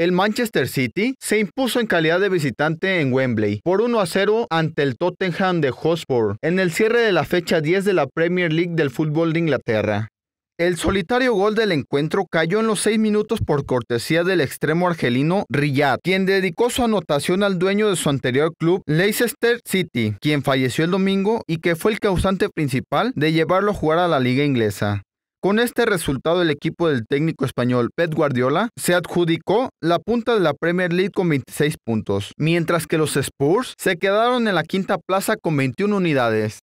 El Manchester City se impuso en calidad de visitante en Wembley por 1 a 0 ante el Tottenham de Hotspur en el cierre de la fecha 10 de la Premier League del fútbol de Inglaterra. El solitario gol del encuentro cayó en los seis minutos por cortesía del extremo argelino Riyad, quien dedicó su anotación al dueño de su anterior club, Leicester City, quien falleció el domingo y que fue el causante principal de llevarlo a jugar a la liga inglesa. Con este resultado, el equipo del técnico español Pep Guardiola se adjudicó la punta de la Premier League con 26 puntos, mientras que los Spurs se quedaron en la quinta plaza con 21 unidades.